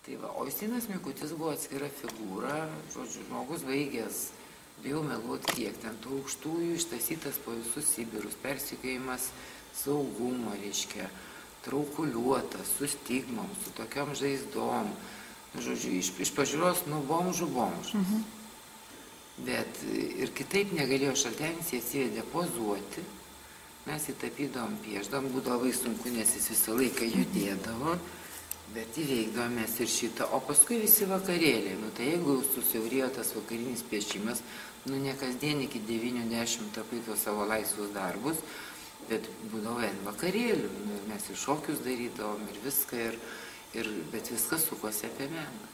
Tai va, o Justinas Mikutis buvo atskira figūra, žodžiu, žmogus baigęs, bijau meluoti kiek, ten tų aukštųjų ištasytas po visus Sibirus, persikėjimas saugumo, reiškia, traukuliuotas, su stigmom, su tokiam žaizdom, žodžiu, iš, iš pažiūros, nu, bomžų bomžas. Mhm. Bet ir kitaip negalėjo šaltenis, jie atsivedė pozuoti, mes įtapydom, pieždom, būdavo labai sunku, nes jis visą laiką judėdavo. Mhm Bet įveikdavom mes ir šitą, o paskui visi vakarėliai. Nu tai jeigu susiaurėjo tas vakarinis piešimas, nu ne kasdien iki 90 tapai tuos savo laisvus darbus, bet būdavo vien vakarėlių. Nu, mes ir šokius darydavom ir viską, ir, ir, bet viskas sukosi apie meną.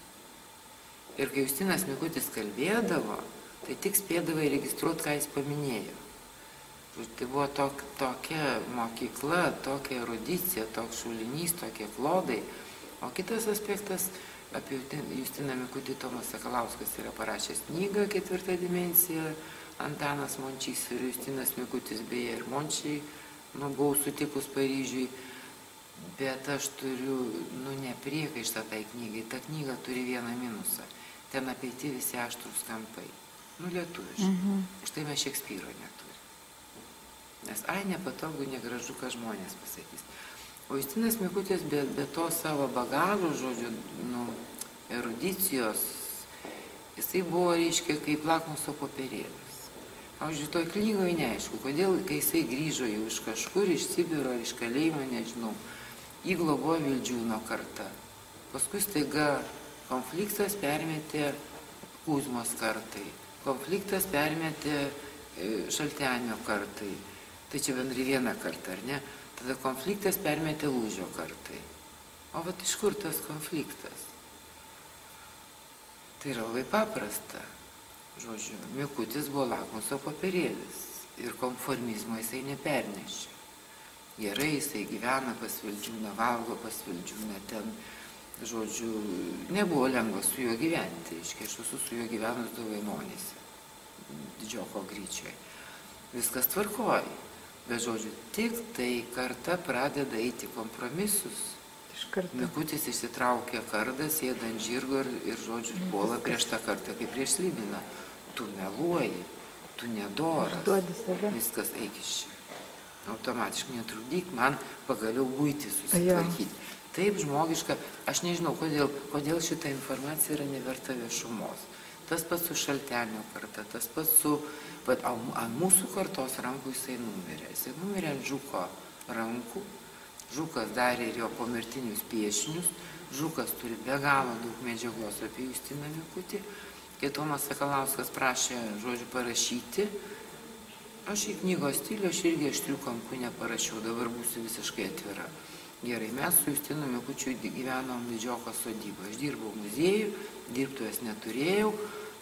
Ir kai Justinas Mikutis kalbėdavo, tai tik spėdavo įregistruoti, ką jis paminėjo. Tai buvo tok, tokia mokykla, tokia erudicija, toks šulinys, tokie klodai O kitas aspektas, apie Justiną Mikutį Tomas Sakalauskas yra parašęs knygą ketvirtą dimensiją, Antanas Mončys ir Justinas Mikutis beje ir Mončiai, nu, buvau sutikus Paryžiui, bet aš turiu, nu, nepriekaištą tai knygai, ta knyga turi vieną minusą, ten apeiti visi aštrus kampai, nu, lietuviškai, mhm. štai mes Šekspyro neturime. Nes, ai, nepatogu, negražu, ką žmonės pasakys. O Justinas Mikutis be, be to savo bagažo, žodžiu, nu, erudicijos, jisai buvo, reiškia, kaip lakmuso popierėlis. Pavyzdžiui, toj knygoje neaišku, kodėl, kai jisai grįžo jau iš kažkur, iš Sibiro, iš kalėjimo, nežinau, įglobojo Vildžiūno kartą. Paskui staiga konfliktas permetė Kūzmos kartai, konfliktas permetė e, Šaltenio kartai. Tai čia bendrai vieną kartą, ar ne? Tada konfliktas permetė lūžio kartai. O vat iš kur tas konfliktas? Tai yra labai paprasta. Žodžiu, Mikutis buvo lakmuso papirėlis ir konformizmo jisai nepernešė. Gerai, jisai gyvena pas Vildžiūną, valgo pas Vildžiūną ten, žodžiu, nebuvo lengva su juo gyventi, iškai aš esu su juo gyvenus du vaimonėse, didžioko gryčioj. Viskas tvarkoja. Bet žodžiu, tik tai karta pradeda eiti kompromisus. Mikutis išsitraukia kardą, sėda ant žirgo ir, ir žodžiu, puola prieš tą kartą, kaip prieš slybiną. Tu meluoji, tu nedoras. Viskas eik iš čia. Automatiškai netrukdyk man pagaliau būti susitvarkyti. Taip žmogiška, aš nežinau, kodėl, kodėl šita informacija yra neverta viešumos. Tas pats su šaltenio karta, tas pats su Bet ant mūsų kartos rankų jisai numirė. Jisai numirė ant žuko rankų. Žukas darė ir jo pomirtinius piešinius. Žukas turi be galo daug medžiagos apie Justiną Mikutį. Kai Tomas Sakalauskas prašė žodžiu parašyti, aš į knygos stilių aš irgi aštrių kampų neparašiau, dabar būsiu visiškai atvira. Gerai, mes su Justinu Mikučiu gyvenom didžioko sodybą. Aš dirbau muziejų, dirbtuvės neturėjau,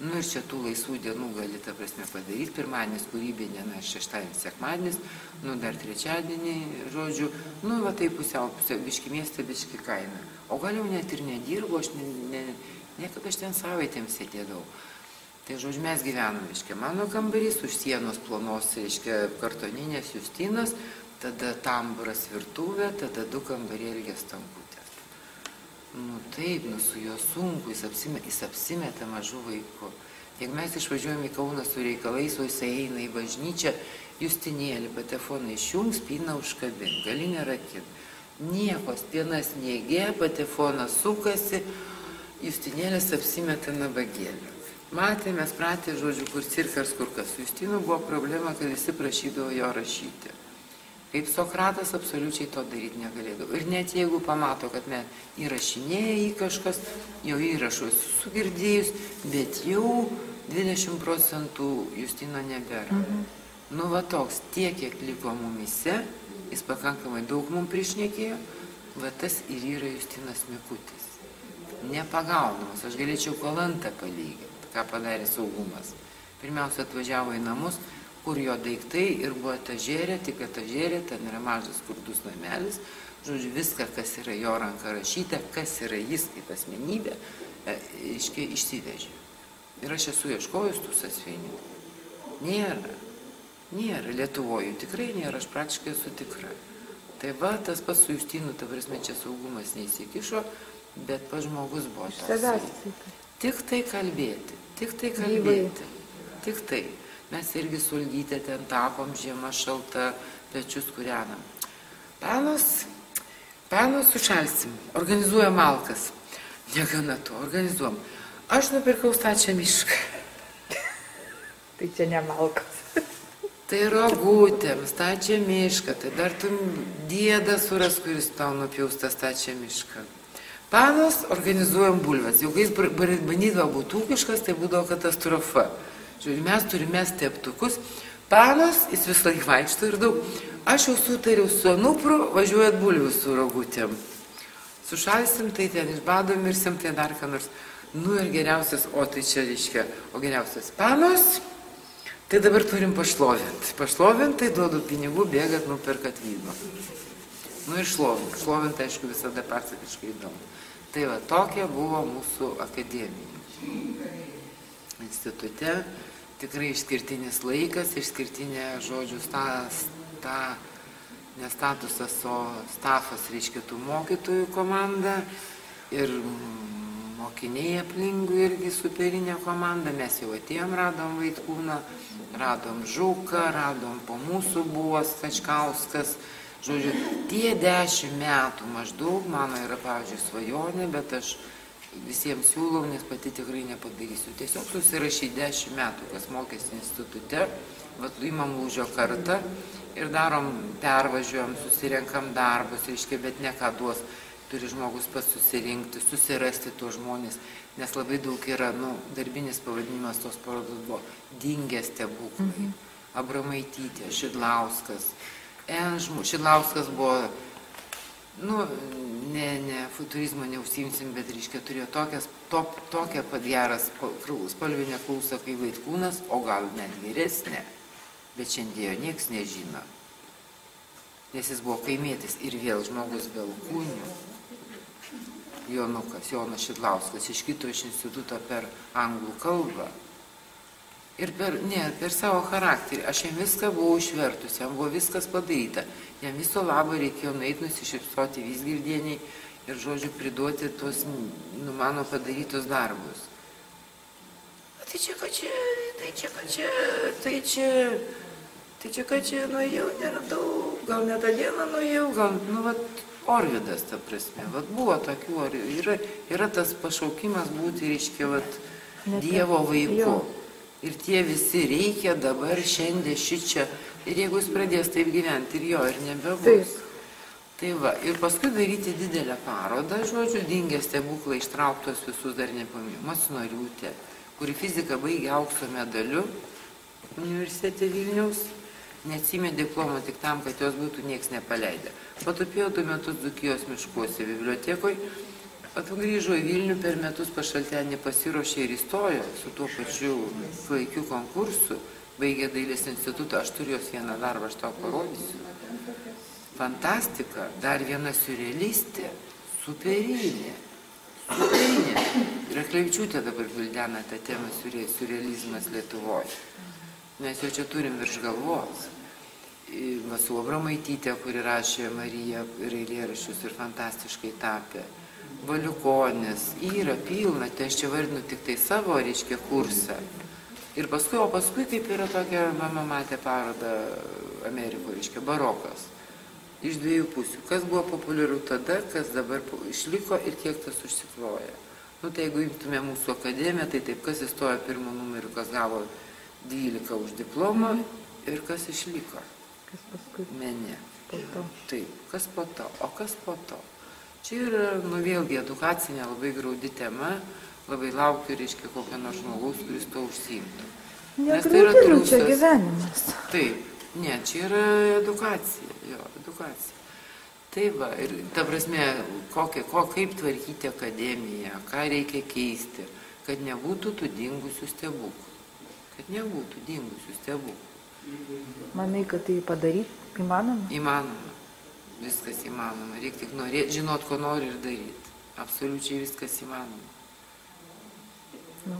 Nu ir čia tų laisvų dienų gali, ta prasme, padaryti. Pirmadienis kūrybinė diena, šeštadienis, sekmadienis, nu dar trečiadienį, žodžiu, nu va tai pusiau, pusiau, biški miestė, biški kaime. O gal jau net ir nedirbu, aš ne, ne, niekada aš ten savaitėm sėdėdavau. Tai žodžiu, mes gyvename, reiškia, mano kambarys, už sienos plonos, reiškia, kartoninės justinas, tada tamburas virtuvė, tada du kambarėlės tankų. Nu taip, nu su juo sunku, jis, apsime, jis apsimeta mažų vaikų. Jeigu mes išvažiuojame į Kauną su reikalais, o jisai eina į bažnyčią, justinėlį, patefoną išjungs, spyną užkabin, gali nerakint. Nieko, spienas niegė, patefonas sukasi, justinėlis apsimeta nabagėlį. Matėme, pratė, žodžiu, kur cirkas, kur kas. Su Justinu buvo problema, kad visi prašydavo jo rašyti. Kaip Sokratas absoliučiai to daryti negalėdavo. Ir net jeigu pamato, kad mes įrašinėja į kažkas, jo įrašus sugirdėjus, bet jau 20 procentų Justino nebėra. Mhm. Nu va toks, tiek, kiek liko mumise, jis pakankamai daug mums priešnekėjo, va tas ir yra Justinas Mikutis. Nepagaunamas, aš galėčiau kolantą palyginti, ką padarė saugumas. Pirmiausia, atvažiavo į namus, kur jo daiktai ir buvo etažerė, tik etažerė, ten yra mažas skurdus namelis, žodžiu, viską, kas yra jo ranka rašyta, kas yra jis kaip asmenybė, e, iškiai išsivežė. Ir aš esu ieškojus tų sąsvinių. Nėra. Nėra. Lietuvoje tikrai nėra, aš praktiškai esu tikra. Tai va, tas pats su Justinu, ta prasme, čia saugumas neįsikišo, bet pas žmogus buvo. Tik tai kalbėti, tik tai kalbėti, tik tai. Mes irgi sulgytę ten tapom, žiema šalta, pečius kūrenam. Penas, penas sušalsim, organizuojam malkas. Negana to, organizuojam. Aš nupirkau stačią mišką. Tai čia ne malkas. Tai rogutėm, stačią mišką, tai dar tu dėdą suras, kuris tau nupjaus tą stačią mišką. Panas organizuojam bulves. Jau kai jis bandydavo būti ūkiškas, tai būdavo katastrofa. Žiūrėjau, mes turime steptukus. Panas, jis vis laik vaikšto ir daug. Aš jau sutariau su Anupru, važiuojat bulvių su rogutėm. Sušalsim, tai ten iš bado mirsim, tai dar ką nors. Nu ir geriausias, o tai čia reiškia, o geriausias panos, tai dabar turim pašlovinti. Pašlovinti, tai duodu pinigų, bėgat, nuperkat vyno. Nu ir šlovint. Šlovint, aišku, visada pasakiškai įdomu. Tai va, tokia buvo mūsų akademija. Institute tikrai išskirtinis laikas, išskirtinė žodžių stas, ta, ne statusas, o stafas, reiškia, tų mokytojų komanda ir mokiniai aplinkui irgi superinė komanda. Mes jau atėjom, radom Vaitkūną, radom Žuką, radom po mūsų buvo Stačkauskas. Žodžiu, tie dešimt metų maždaug mano yra, pavyzdžiui, svajonė, bet aš visiems siūlau, nes pati tikrai nepadarysiu. Tiesiog susirašyti dešimt metų, kas mokėsi institute, vat įmam lūžio kartą ir darom, pervažiuojam, susirenkam darbus, reiškia, bet ne ką duos. Turi žmogus pats susirinkti, susirasti tuos žmonės, nes labai daug yra, nu, darbinis pavadinimas tos parodos buvo dingę stebuklai. Mhm. Abramaitytė, Šidlauskas. En žmo- Šidlauskas buvo Nu, ne, ne, futurizmo neužsimsim, bet reiškia turėjo tokias, top, tokią pat gerą spalvinę klausą kaip Vaitkūnas, o gal net geresnė. Bet šiandien niekas nežino. Nes jis buvo kaimėtis ir vėl žmogus be alkūnių. Jonukas, Jonas Šidlauskas iškito iš instituto per anglų kalbą. Ir per, ne, per savo charakterį. Aš jam viską buvau išvertus, jam buvo viskas padaryta. Jam viso labo reikėjo nueiti nusišypsoti visgirdieniai ir, žodžiu, priduoti tuos nu, mano padarytus darbus. "O Tai čia, kad čia, tai čia, kad čia, tai čia, tai čia, kad čia nuėjau, neradau, gal ne tą dieną nuėjau, gal, nu, vat, Orvidas, ta prasme, vat buvo tokių, yra, yra tas pašaukimas būti, reiškia, vat, Dievo vaiku. jo. Ir tie visi reikia dabar, šiandien, šičia. Ir jeigu jis pradės taip gyventi, ir jo, ir nebebus. Taip. Tai va, ir paskui daryti didelę parodą, žodžiu, dingę stebuklai ištrauktos visus dar nepaminėjau. Masnoriūtė, kuri fiziką baigė aukso medaliu Universitete Vilniaus, neatsimė diplomą tik tam, kad jos būtų nieks nepaleidė. Patupėjo du metus Dukijos miškuose bibliotekoje, Pato grįžo į Vilnių per metus pašaltenį pasiruošė ir įstojo su tuo pačiu klaikiu konkursu, baigė dailės institutą, aš turiu jos vieną darbą, aš tau parodysiu. Fantastika, dar viena surrealistė, superinė. Superinė. Reklevičiūtė dabar gvildena tą temą surre- surrealizmas Lietuvoje. Mes jau čia turim virš galvos. Ir va su Abramaitytė, kuri rašė Mariją ir eilėraščius ir fantastiškai tapė. Valiukonis, yra pilna, tai aš čia vardinu tik tai savo, reiškia, kursą. Ir paskui, o paskui kaip yra tokia, mama matė parodą Amerikoje, reiškia, barokas. Iš dviejų pusių. Kas buvo populiaru tada, kas dabar išliko ir kiek tas užsikloja. Nu tai jeigu imtume mūsų akademiją, tai taip, kas įstojo pirmo numeriu, kas gavo 12 už diplomą ir kas išliko. Kas paskui Mene. po to. Taip, kas po to, o kas po to. Čia yra, nu vėlgi, edukacinė labai graudi tema, labai laukiu, reiškia, kokio nors žmogaus, kuris to užsiimtų. Nes tai yra Negraudinu, čia gyvenimas. Taip, ne, čia yra edukacija, jo, edukacija. Tai va, ir ta prasme, kokia, ko, kaip tvarkyti akademiją, ką reikia keisti, kad nebūtų tų dingusių stebuklų. Kad nebūtų dingusių stebuklų. Manai, kad tai padaryti įmanoma? Įmanoma. Viskas įmanoma. Reikia tik norėti, žinot, ko nori ir daryti. Absoliučiai viskas įmanoma. Nu.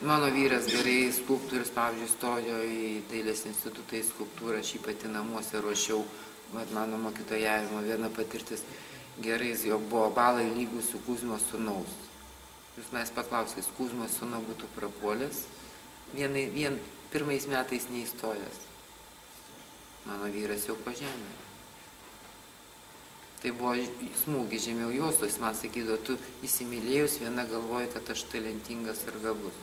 Mano vyras gerai skulptorius, pavyzdžiui, stojo į Dailės institutą į skulptūrą, aš jį pati namuose ruošiau, vat mano mokytojavimo viena patirtis. gerai, jo buvo balai lygus su Kuzmo sunaus. Jūs mes paklausys, Kuzmo sūnų būtų prapuolęs, vienai, vien pirmais metais neįstojęs. Mano vyras jau pažemė. Tai buvo smūgis žemiau jūsų, jis man sakydavo, tu įsimylėjus viena galvoji, kad aš talentingas ir gabus.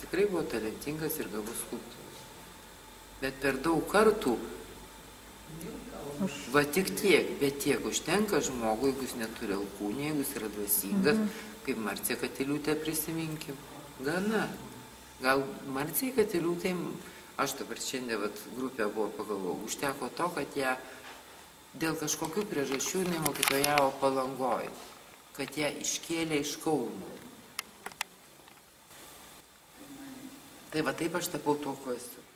Tikrai buvo talentingas ir gabus skulptorius. Bet per daug kartų, va tik tiek, bet tiek užtenka žmogui, jeigu jis neturi alkūnį, jeigu jis yra dvasingas, mhm. kaip Marcija Katiliūtė prisiminkim. Gana. Gal Marcijai Katiliūtė, aš dabar šiandien vat, grupė buvo pagalvojau, užteko to, kad ją dėl kažkokių priežasčių jinai mokytojavo palangoj, kad ją iškėlė iš Kauno. Tai va taip aš tapau to, ko esu.